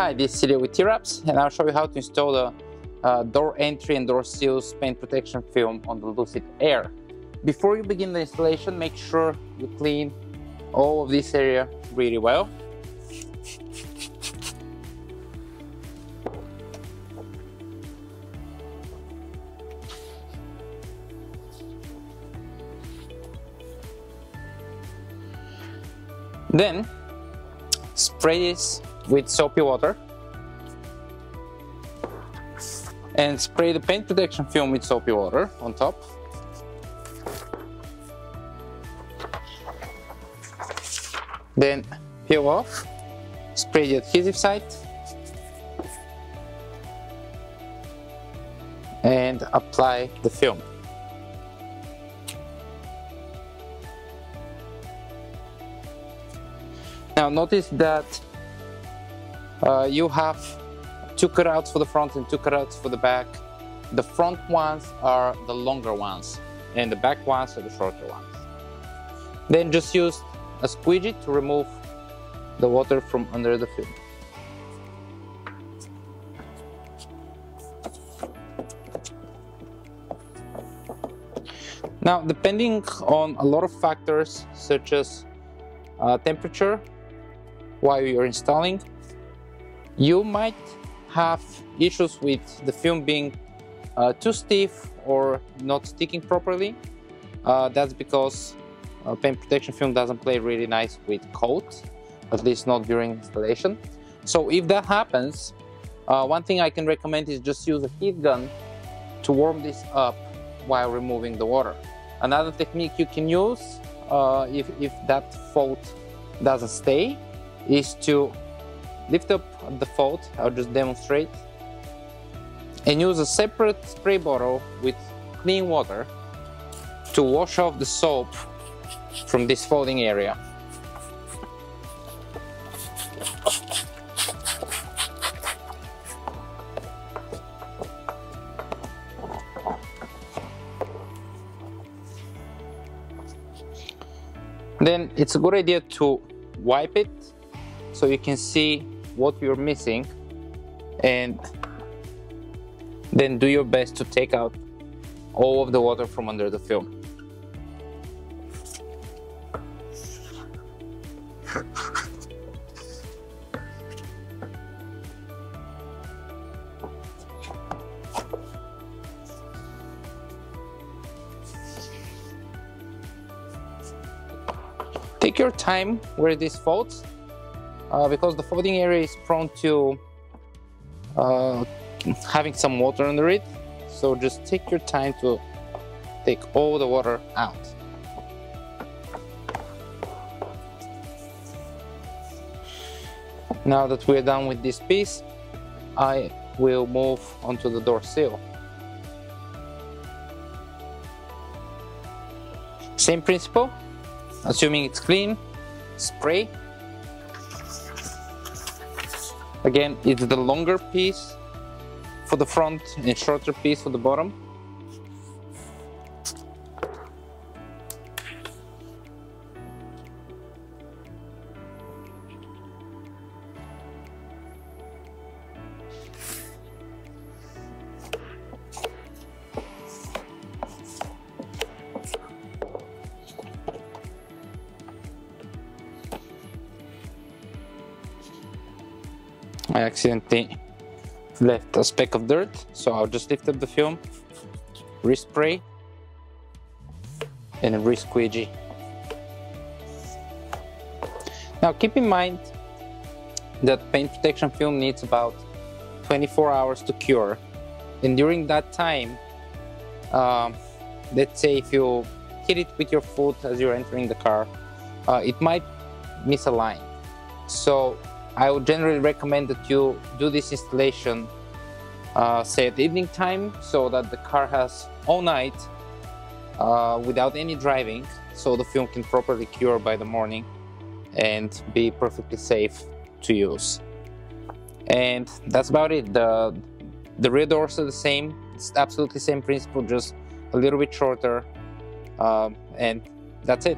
Hi, this is Celia with T-Wraps and I'll show you how to install the uh, door entry and door seals paint protection film on the Lucid Air. Before you begin the installation, make sure you clean all of this area really well. Then spray this with soapy water and spray the paint protection film with soapy water on top. Then peel off, spray the adhesive side and apply the film. Now notice that uh, you have two cutouts for the front and two cutouts for the back. The front ones are the longer ones and the back ones are the shorter ones. Then just use a squeegee to remove the water from under the film. Now, depending on a lot of factors such as uh, temperature, while you're installing, you might have issues with the film being uh, too stiff or not sticking properly. Uh, that's because uh, paint protection film doesn't play really nice with cold, at least not during installation. So if that happens, uh, one thing I can recommend is just use a heat gun to warm this up while removing the water. Another technique you can use uh, if, if that fault doesn't stay is to lift up the fault, I'll just demonstrate, and use a separate spray bottle with clean water to wash off the soap from this folding area. Then it's a good idea to wipe it so you can see what you're missing and then do your best to take out all of the water from under the film. Take your time where this folds because the folding area is prone to uh, having some water under it. So just take your time to take all the water out. Now that we're done with this piece, I will move onto the door seal. Same principle, assuming it's clean, spray Again, it's the longer piece for the front and shorter piece for the bottom. I accidentally left a speck of dirt, so I'll just lift up the film, respray, and re-squeegee. Now keep in mind that paint protection film needs about 24 hours to cure and during that time um, let's say if you hit it with your foot as you're entering the car uh, it might misalign so I would generally recommend that you do this installation uh, say at evening time so that the car has all night uh, without any driving so the film can properly cure by the morning and be perfectly safe to use. And that's about it. The, the rear doors are the same. It's absolutely same principle, just a little bit shorter. Um, and that's it.